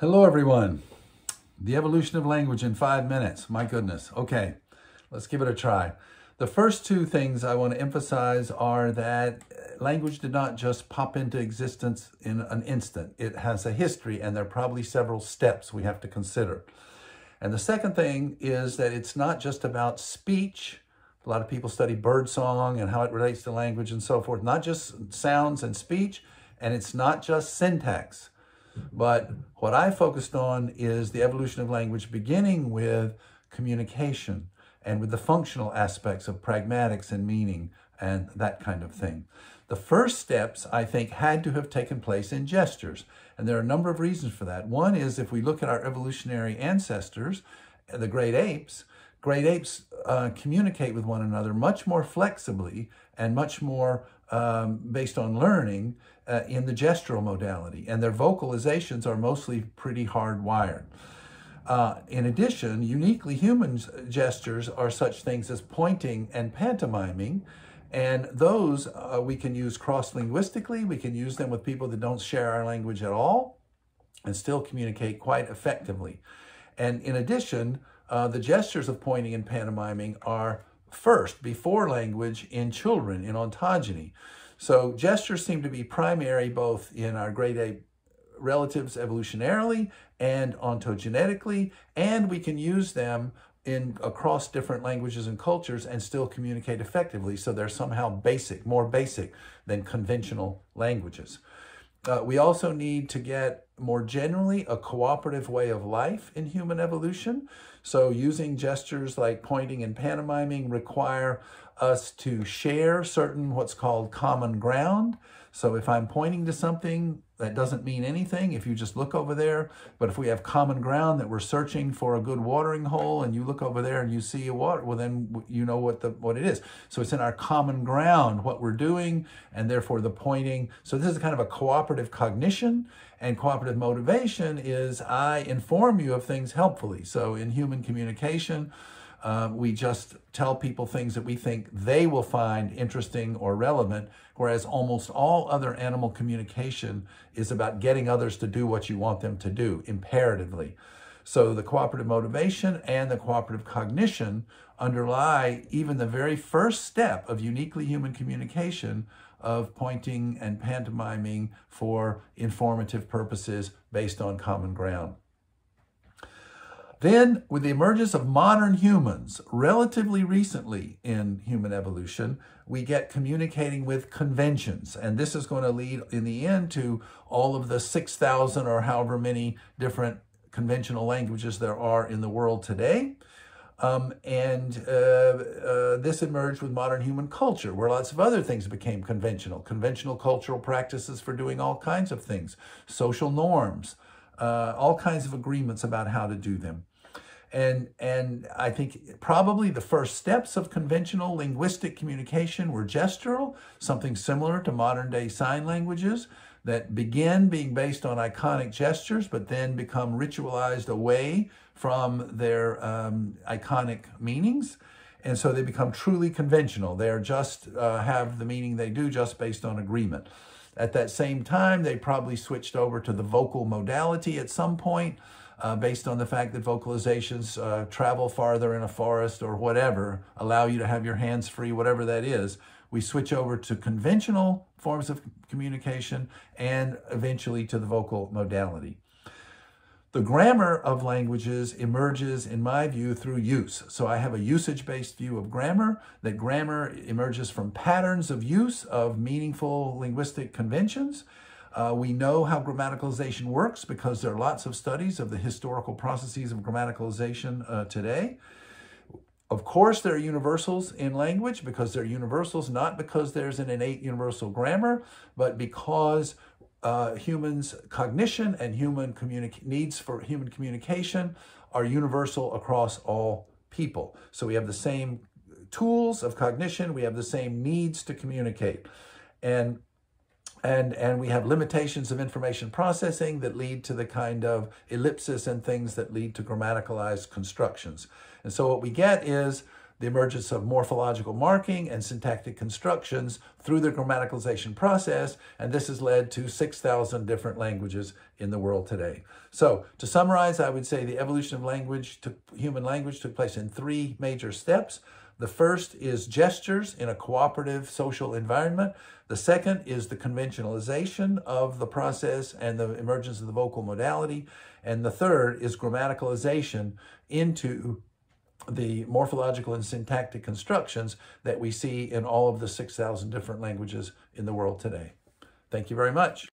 Hello, everyone. The evolution of language in five minutes. My goodness. Okay, let's give it a try. The first two things I want to emphasize are that uh, language did not just pop into existence in an instant. It has a history, and there are probably several steps we have to consider. And the second thing is that it's not just about speech. A lot of people study birdsong and how it relates to language and so forth, not just sounds and speech, and it's not just syntax. But what I focused on is the evolution of language beginning with communication and with the functional aspects of pragmatics and meaning and that kind of thing. The first steps, I think, had to have taken place in gestures. And there are a number of reasons for that. One is if we look at our evolutionary ancestors, the great apes, great apes uh, communicate with one another much more flexibly and much more um, based on learning uh, in the gestural modality. And their vocalizations are mostly pretty hardwired. Uh, in addition, uniquely human gestures are such things as pointing and pantomiming. And those uh, we can use cross linguistically. We can use them with people that don't share our language at all and still communicate quite effectively. And in addition, uh, the gestures of pointing and pantomiming are first, before language, in children, in ontogeny. So gestures seem to be primary both in our great ape relatives evolutionarily and ontogenetically, and we can use them in across different languages and cultures and still communicate effectively. So they're somehow basic, more basic than conventional languages. Uh, we also need to get more generally a cooperative way of life in human evolution. So using gestures like pointing and pantomiming require us to share certain what's called common ground. So if I'm pointing to something, that doesn't mean anything if you just look over there. But if we have common ground that we're searching for a good watering hole and you look over there and you see a water, well, then you know what the what it is. So it's in our common ground, what we're doing, and therefore the pointing. So this is kind of a cooperative cognition and cooperative motivation is I inform you of things helpfully. So in human communication, um, we just tell people things that we think they will find interesting or relevant, whereas almost all other animal communication is about getting others to do what you want them to do imperatively. So the cooperative motivation and the cooperative cognition underlie even the very first step of uniquely human communication of pointing and pantomiming for informative purposes based on common ground. Then, with the emergence of modern humans, relatively recently in human evolution, we get communicating with conventions. And this is going to lead in the end to all of the 6,000 or however many different conventional languages there are in the world today. Um, and uh, uh, this emerged with modern human culture, where lots of other things became conventional. Conventional cultural practices for doing all kinds of things, social norms, uh, all kinds of agreements about how to do them. And, and I think probably the first steps of conventional linguistic communication were gestural, something similar to modern day sign languages that begin being based on iconic gestures, but then become ritualized away from their um, iconic meanings. And so they become truly conventional. They are just uh, have the meaning they do just based on agreement. At that same time, they probably switched over to the vocal modality at some point, uh, based on the fact that vocalizations uh, travel farther in a forest or whatever, allow you to have your hands free, whatever that is. We switch over to conventional forms of communication and eventually to the vocal modality. The grammar of languages emerges, in my view, through use. So I have a usage-based view of grammar, that grammar emerges from patterns of use of meaningful linguistic conventions. Uh, we know how grammaticalization works because there are lots of studies of the historical processes of grammaticalization uh, today. Of course, there are universals in language because they're universals not because there's an innate universal grammar, but because uh, humans' cognition and human needs for human communication are universal across all people. So we have the same tools of cognition, we have the same needs to communicate. And and and we have limitations of information processing that lead to the kind of ellipsis and things that lead to grammaticalized constructions. And so what we get is the emergence of morphological marking and syntactic constructions through the grammaticalization process, and this has led to 6,000 different languages in the world today. So, to summarize, I would say the evolution of language, to human language, took place in three major steps. The first is gestures in a cooperative social environment. The second is the conventionalization of the process and the emergence of the vocal modality. And the third is grammaticalization into the morphological and syntactic constructions that we see in all of the 6,000 different languages in the world today. Thank you very much.